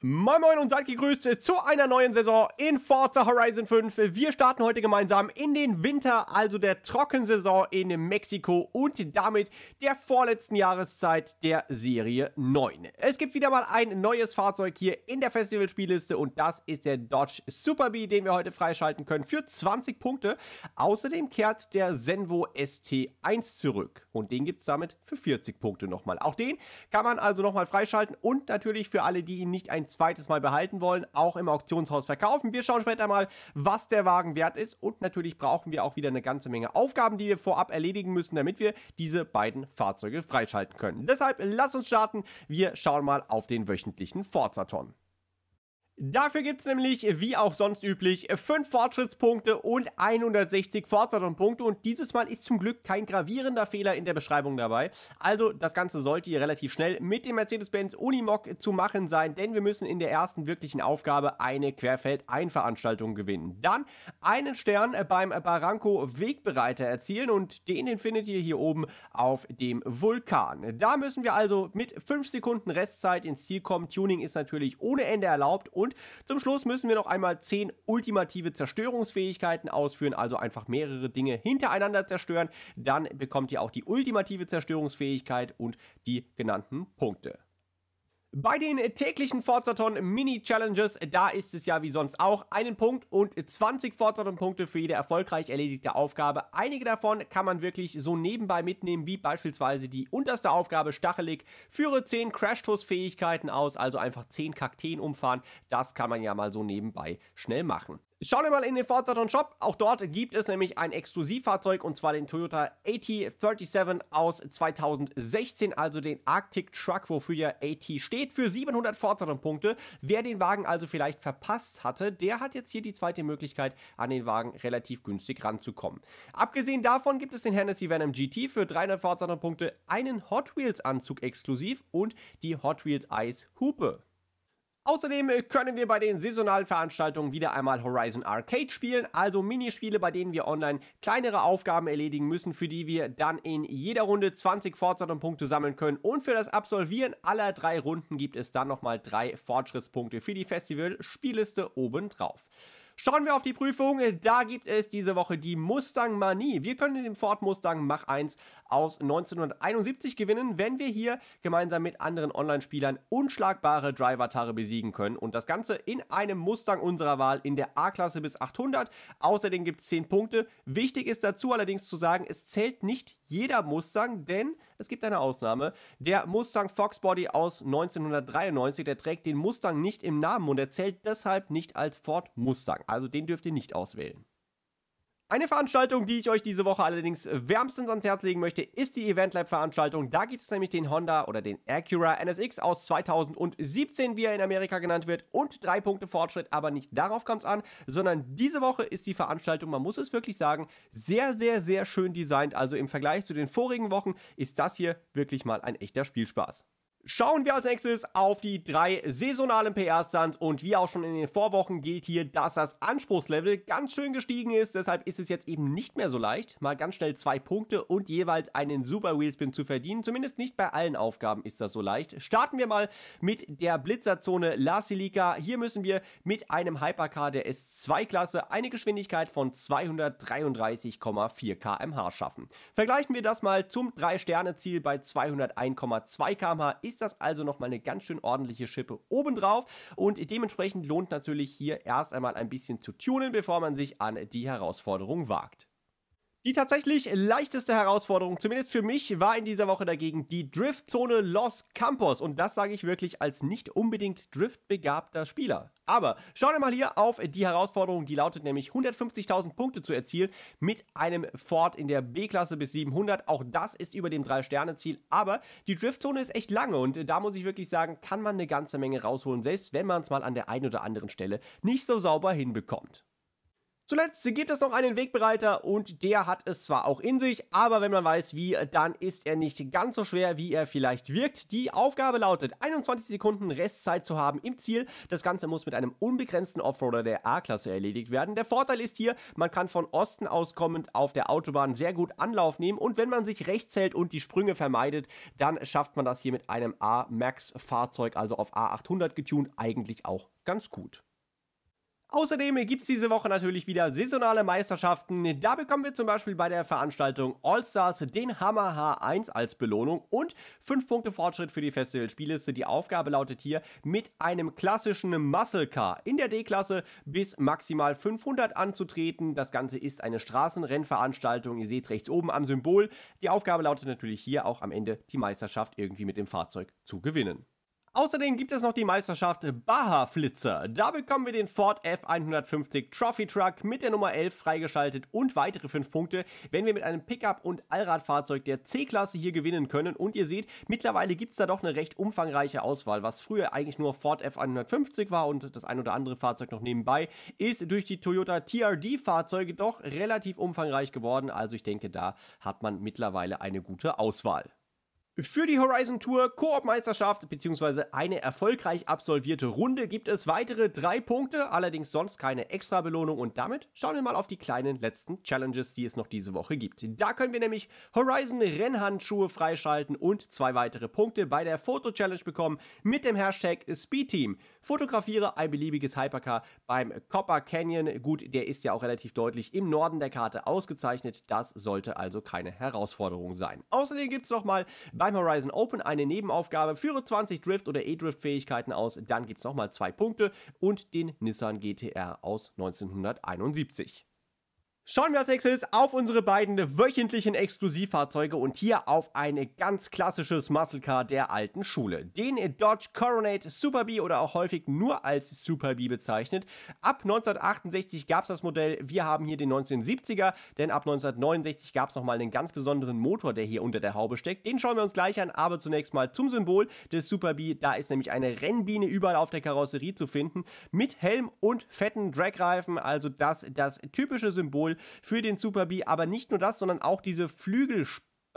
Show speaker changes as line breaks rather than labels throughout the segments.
Moin Moin und seid gegrüßt zu einer neuen Saison in Forza Horizon 5. Wir starten heute gemeinsam in den Winter, also der Trockensaison in Mexiko und damit der vorletzten Jahreszeit der Serie 9. Es gibt wieder mal ein neues Fahrzeug hier in der Festivalspielliste und das ist der Dodge Super Bee, den wir heute freischalten können für 20 Punkte. Außerdem kehrt der Senvo ST1 zurück und den gibt es damit für 40 Punkte nochmal. Auch den kann man also nochmal freischalten und natürlich für alle, die ihn nicht ein zweites Mal behalten wollen, auch im Auktionshaus verkaufen. Wir schauen später mal, was der Wagen wert ist und natürlich brauchen wir auch wieder eine ganze Menge Aufgaben, die wir vorab erledigen müssen, damit wir diese beiden Fahrzeuge freischalten können. Deshalb lasst uns starten. Wir schauen mal auf den wöchentlichen Forzaton. Dafür gibt es nämlich, wie auch sonst üblich, 5 Fortschrittspunkte und 160 Fortschrittspunkte und dieses Mal ist zum Glück kein gravierender Fehler in der Beschreibung dabei. Also das Ganze sollte hier relativ schnell mit dem Mercedes-Benz Unimog zu machen sein, denn wir müssen in der ersten wirklichen Aufgabe eine Querfeld-Einveranstaltung gewinnen. Dann einen Stern beim Barranco Wegbereiter erzielen und den, den findet ihr hier oben auf dem Vulkan. Da müssen wir also mit 5 Sekunden Restzeit ins Ziel kommen. Tuning ist natürlich ohne Ende erlaubt und und zum Schluss müssen wir noch einmal 10 ultimative Zerstörungsfähigkeiten ausführen, also einfach mehrere Dinge hintereinander zerstören. Dann bekommt ihr auch die ultimative Zerstörungsfähigkeit und die genannten Punkte. Bei den täglichen Forzaton Mini Challenges, da ist es ja wie sonst auch einen Punkt und 20 Forzaton Punkte für jede erfolgreich erledigte Aufgabe. Einige davon kann man wirklich so nebenbei mitnehmen, wie beispielsweise die unterste Aufgabe Stachelig. Führe 10 Crash-Toss-Fähigkeiten aus, also einfach 10 Kakteen umfahren. Das kann man ja mal so nebenbei schnell machen. Schauen wir mal in den Forzaton Shop. Auch dort gibt es nämlich ein Exklusivfahrzeug und zwar den Toyota AT37 aus 2016, also den Arctic Truck, wofür ja AT steht, für 700 Forzaton Punkte. Wer den Wagen also vielleicht verpasst hatte, der hat jetzt hier die zweite Möglichkeit, an den Wagen relativ günstig ranzukommen. Abgesehen davon gibt es den Hennessy Venom GT für 300 Forzaton Punkte, einen Hot Wheels Anzug exklusiv und die Hot Wheels Eis Hupe. Außerdem können wir bei den saisonalen Veranstaltungen wieder einmal Horizon Arcade spielen, also Minispiele, bei denen wir online kleinere Aufgaben erledigen müssen, für die wir dann in jeder Runde 20 Fortschrittspunkte sammeln können. Und für das Absolvieren aller drei Runden gibt es dann nochmal drei Fortschrittspunkte für die Festival-Spielliste obendrauf. Schauen wir auf die Prüfung. Da gibt es diese Woche die Mustang Manie. Wir können den Ford Mustang Mach 1 aus 1971 gewinnen, wenn wir hier gemeinsam mit anderen Online-Spielern unschlagbare Driver-Tare besiegen können. Und das Ganze in einem Mustang unserer Wahl in der A-Klasse bis 800. Außerdem gibt es 10 Punkte. Wichtig ist dazu allerdings zu sagen, es zählt nicht jeder Mustang, denn es gibt eine Ausnahme. Der Mustang Fox Body aus 1993, der trägt den Mustang nicht im Namen und er zählt deshalb nicht als Ford Mustang. Also den dürft ihr nicht auswählen. Eine Veranstaltung, die ich euch diese Woche allerdings wärmstens ans Herz legen möchte, ist die Event Lab Veranstaltung. Da gibt es nämlich den Honda oder den Acura NSX aus 2017, wie er in Amerika genannt wird, und drei Punkte Fortschritt. Aber nicht darauf kommt es an, sondern diese Woche ist die Veranstaltung, man muss es wirklich sagen, sehr, sehr, sehr schön designt. Also im Vergleich zu den vorigen Wochen ist das hier wirklich mal ein echter Spielspaß. Schauen wir als nächstes auf die drei saisonalen PR-Stunts und wie auch schon in den Vorwochen gilt hier, dass das Anspruchslevel ganz schön gestiegen ist. Deshalb ist es jetzt eben nicht mehr so leicht, mal ganz schnell zwei Punkte und jeweils einen Super Wheelspin zu verdienen. Zumindest nicht bei allen Aufgaben ist das so leicht. Starten wir mal mit der Blitzerzone La Silica. Hier müssen wir mit einem Hypercar der S2-Klasse eine Geschwindigkeit von 233,4 km/h schaffen. Vergleichen wir das mal zum 3-Sterne-Ziel bei 201,2 km/h ist ist das also nochmal eine ganz schön ordentliche Schippe obendrauf und dementsprechend lohnt natürlich hier erst einmal ein bisschen zu tunen, bevor man sich an die Herausforderung wagt. Die tatsächlich leichteste Herausforderung, zumindest für mich, war in dieser Woche dagegen die Driftzone Los Campos. Und das sage ich wirklich als nicht unbedingt driftbegabter Spieler. Aber schauen wir mal hier auf die Herausforderung, die lautet nämlich 150.000 Punkte zu erzielen mit einem Ford in der B-Klasse bis 700. Auch das ist über dem 3-Sterne-Ziel. Aber die Driftzone ist echt lange und da muss ich wirklich sagen, kann man eine ganze Menge rausholen, selbst wenn man es mal an der einen oder anderen Stelle nicht so sauber hinbekommt. Zuletzt gibt es noch einen Wegbereiter und der hat es zwar auch in sich, aber wenn man weiß wie, dann ist er nicht ganz so schwer, wie er vielleicht wirkt. Die Aufgabe lautet, 21 Sekunden Restzeit zu haben im Ziel. Das Ganze muss mit einem unbegrenzten Offroader der A-Klasse erledigt werden. Der Vorteil ist hier, man kann von Osten aus kommend auf der Autobahn sehr gut Anlauf nehmen und wenn man sich rechts hält und die Sprünge vermeidet, dann schafft man das hier mit einem A-Max-Fahrzeug, also auf A800 getuned, eigentlich auch ganz gut. Außerdem gibt es diese Woche natürlich wieder saisonale Meisterschaften. Da bekommen wir zum Beispiel bei der Veranstaltung All-Stars den Hammer H1 als Belohnung und 5 Punkte Fortschritt für die Festival-Spielliste. Die Aufgabe lautet hier mit einem klassischen Muscle Car in der D-Klasse bis maximal 500 anzutreten. Das Ganze ist eine Straßenrennveranstaltung. Ihr seht rechts oben am Symbol. Die Aufgabe lautet natürlich hier auch am Ende die Meisterschaft irgendwie mit dem Fahrzeug zu gewinnen. Außerdem gibt es noch die Meisterschaft Baja Flitzer. Da bekommen wir den Ford F150 Trophy Truck mit der Nummer 11 freigeschaltet und weitere 5 Punkte, wenn wir mit einem Pickup und Allradfahrzeug der C-Klasse hier gewinnen können. Und ihr seht, mittlerweile gibt es da doch eine recht umfangreiche Auswahl. Was früher eigentlich nur Ford F150 war und das ein oder andere Fahrzeug noch nebenbei, ist durch die Toyota TRD-Fahrzeuge doch relativ umfangreich geworden. Also ich denke, da hat man mittlerweile eine gute Auswahl. Für die Horizon Tour Koop-Meisterschaft bzw. eine erfolgreich absolvierte Runde gibt es weitere drei Punkte, allerdings sonst keine extra Belohnung und damit schauen wir mal auf die kleinen letzten Challenges, die es noch diese Woche gibt. Da können wir nämlich Horizon Rennhandschuhe freischalten und zwei weitere Punkte bei der Foto-Challenge bekommen mit dem Hashtag SpeedTeam. Fotografiere ein beliebiges Hypercar beim Copper Canyon. Gut, der ist ja auch relativ deutlich im Norden der Karte ausgezeichnet. Das sollte also keine Herausforderung sein. Außerdem gibt es nochmal beim Horizon Open eine Nebenaufgabe. Führe 20 Drift- oder E-Drift-Fähigkeiten aus. Dann gibt es nochmal zwei Punkte und den Nissan GTR aus 1971. Schauen wir als nächstes auf unsere beiden wöchentlichen Exklusivfahrzeuge und hier auf ein ganz klassisches Muscle Car der alten Schule. Den Dodge Coronet Super B oder auch häufig nur als Super B bezeichnet. Ab 1968 gab es das Modell, wir haben hier den 1970er, denn ab 1969 gab es nochmal einen ganz besonderen Motor, der hier unter der Haube steckt. Den schauen wir uns gleich an, aber zunächst mal zum Symbol des Super B. Da ist nämlich eine Rennbiene überall auf der Karosserie zu finden mit Helm und fetten Dragreifen, also das, das typische Symbol für den Super B. Aber nicht nur das, sondern auch diese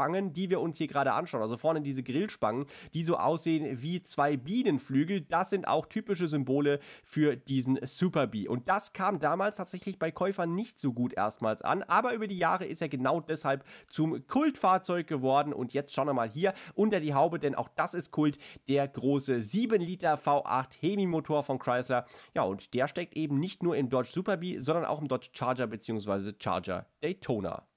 Flügelspangen. die wir uns hier gerade anschauen. Also vorne diese Grillspangen, die so aussehen wie zwei Bienenflügel. Das sind auch typische Symbole für diesen Super B. Und das kam damals tatsächlich bei Käufern nicht so gut erstmals an. Aber über die Jahre ist er genau deshalb zum Kultfahrzeug geworden. Und jetzt schauen wir mal hier unter die Haube, denn auch das ist Kult. Der große 7 Liter V8 Hemi-Motor von Chrysler. Ja, und der steckt eben nicht nur im Dodge Super B, sondern auch im Dodge Charger bzw. Charger Daytona.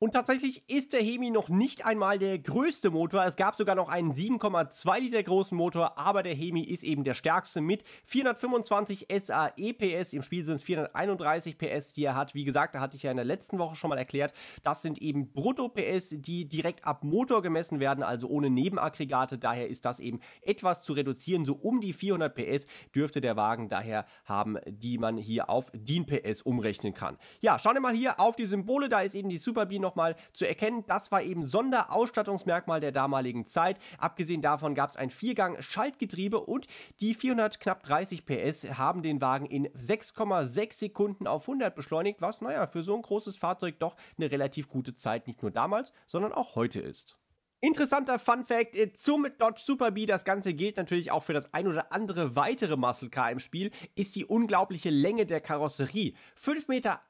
Und tatsächlich ist der Hemi noch nicht einmal der größte Motor. Es gab sogar noch einen 7,2 Liter großen Motor, aber der Hemi ist eben der stärkste mit 425 SAE PS. Im Spiel sind es 431 PS, die er hat. Wie gesagt, da hatte ich ja in der letzten Woche schon mal erklärt, das sind eben Brutto-PS, die direkt ab Motor gemessen werden, also ohne Nebenaggregate. Daher ist das eben etwas zu reduzieren. So um die 400 PS dürfte der Wagen daher haben, die man hier auf DIN PS umrechnen kann. Ja, schauen wir mal hier auf die Symbole. Da ist eben die Super B noch nochmal zu erkennen. Das war eben Sonderausstattungsmerkmal der damaligen Zeit. Abgesehen davon gab es ein Viergang-Schaltgetriebe und die 400 knapp 30 PS haben den Wagen in 6,6 Sekunden auf 100 beschleunigt, was, naja, für so ein großes Fahrzeug doch eine relativ gute Zeit nicht nur damals, sondern auch heute ist. Interessanter Fun Fact äh, zum Dodge Super B, das Ganze gilt natürlich auch für das ein oder andere weitere Muscle Car im Spiel, ist die unglaubliche Länge der Karosserie. 5,48 Meter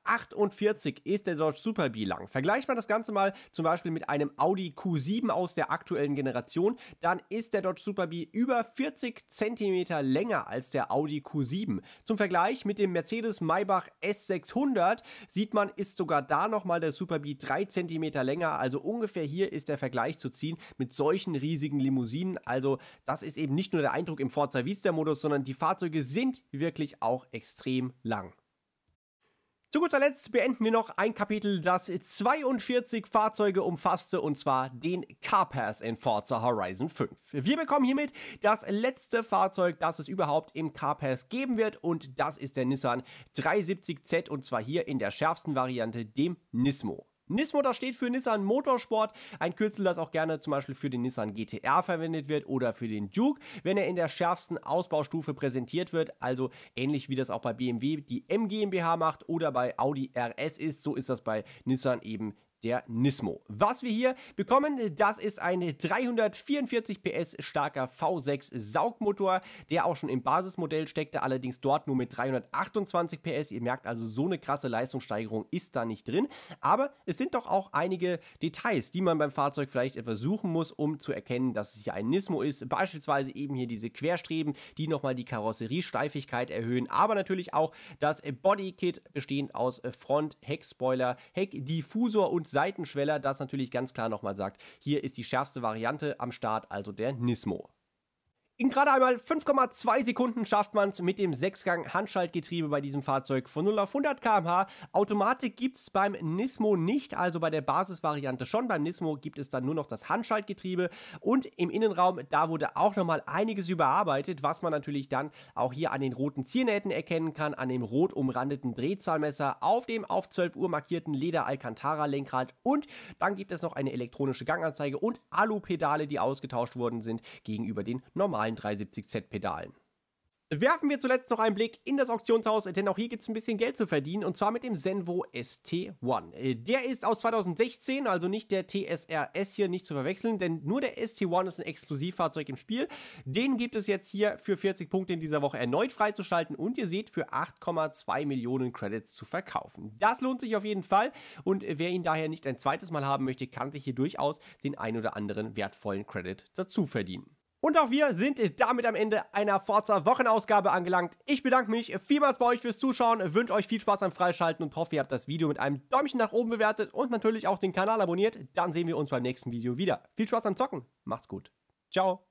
ist der Dodge Super B lang. Vergleicht man das Ganze mal zum Beispiel mit einem Audi Q7 aus der aktuellen Generation, dann ist der Dodge Super B über 40 Zentimeter länger als der Audi Q7. Zum Vergleich mit dem Mercedes Maybach S600 sieht man, ist sogar da nochmal der Super B 3 Zentimeter länger, also ungefähr hier ist der Vergleich zu ziehen mit solchen riesigen Limousinen. Also das ist eben nicht nur der Eindruck im Forza Vista Modus, sondern die Fahrzeuge sind wirklich auch extrem lang. Zu guter Letzt beenden wir noch ein Kapitel, das 42 Fahrzeuge umfasste, und zwar den Carpass in Forza Horizon 5. Wir bekommen hiermit das letzte Fahrzeug, das es überhaupt im Carpass geben wird, und das ist der Nissan 370Z, und zwar hier in der schärfsten Variante, dem Nismo. Nismo, das steht für Nissan Motorsport, ein Kürzel, das auch gerne zum Beispiel für den Nissan GTR verwendet wird oder für den Juke, wenn er in der schärfsten Ausbaustufe präsentiert wird, also ähnlich wie das auch bei BMW die M GmbH macht oder bei Audi RS ist, so ist das bei Nissan eben der Nismo. Was wir hier bekommen, das ist ein 344 PS starker V6 Saugmotor, der auch schon im Basismodell steckte, allerdings dort nur mit 328 PS. Ihr merkt also, so eine krasse Leistungssteigerung ist da nicht drin. Aber es sind doch auch einige Details, die man beim Fahrzeug vielleicht etwas suchen muss, um zu erkennen, dass es hier ein Nismo ist. Beispielsweise eben hier diese Querstreben, die nochmal die Karosseriesteifigkeit erhöhen, aber natürlich auch das Bodykit bestehend aus Front, Heckspoiler, Heckdiffusor und Seitenschweller, das natürlich ganz klar nochmal sagt, hier ist die schärfste Variante am Start, also der Nismo. In gerade einmal 5,2 Sekunden schafft man es mit dem 6-Gang-Handschaltgetriebe bei diesem Fahrzeug von 0 auf 100 km/h. Automatik gibt es beim Nismo nicht, also bei der Basisvariante schon. Beim Nismo gibt es dann nur noch das Handschaltgetriebe und im Innenraum, da wurde auch nochmal einiges überarbeitet, was man natürlich dann auch hier an den roten Ziernähten erkennen kann, an dem rot umrandeten Drehzahlmesser, auf dem auf 12 Uhr markierten Leder Alcantara Lenkrad und dann gibt es noch eine elektronische Ganganzeige und Alupedale, die ausgetauscht worden sind gegenüber den normalen normalen 370Z-Pedalen. Werfen wir zuletzt noch einen Blick in das Auktionshaus, denn auch hier gibt es ein bisschen Geld zu verdienen und zwar mit dem Senvo ST1. Äh, der ist aus 2016, also nicht der TSRS hier nicht zu verwechseln, denn nur der ST1 ist ein Exklusivfahrzeug im Spiel. Den gibt es jetzt hier für 40 Punkte in dieser Woche erneut freizuschalten und ihr seht für 8,2 Millionen Credits zu verkaufen. Das lohnt sich auf jeden Fall und wer ihn daher nicht ein zweites Mal haben möchte, kann sich hier durchaus den ein oder anderen wertvollen Credit dazu verdienen. Und auch wir sind damit am Ende einer Forza Wochenausgabe angelangt. Ich bedanke mich vielmals bei euch fürs Zuschauen, wünsche euch viel Spaß beim Freischalten und hoffe, ihr habt das Video mit einem Däumchen nach oben bewertet und natürlich auch den Kanal abonniert. Dann sehen wir uns beim nächsten Video wieder. Viel Spaß beim Zocken. Macht's gut. Ciao.